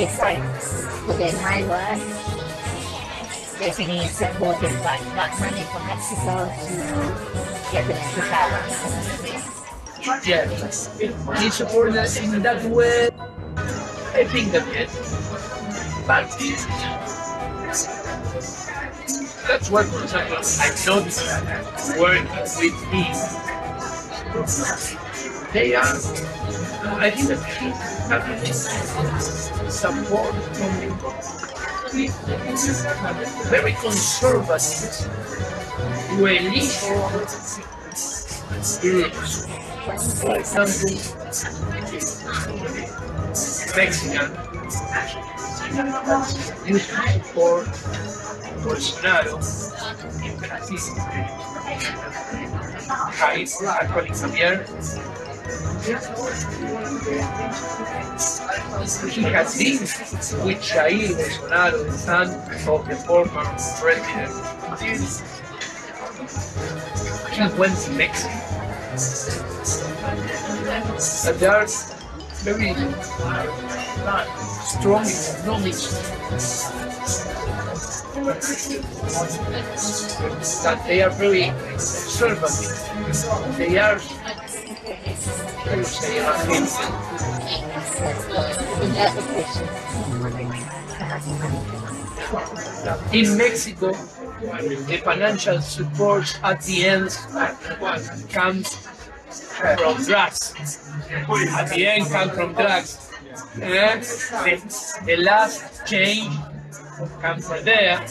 It's fine. Okay, my work, getting supported by much money from Mexico to get the extra. Yeah, he us in that way. I think that yes. But that's what, I noticed working with him. They are, I think that has support very conservative religious For example, Mexican used support Bolsonaro in Brasil. Jair, actually Javier, he has been with Jair Bolsonaro, the son of the former president. He went to Mexico. But there are very strong economic that they are very conservative. They are, how you in Mexico, the financial support at the end comes from drugs. At the end comes from drugs. The, the last change comes from there.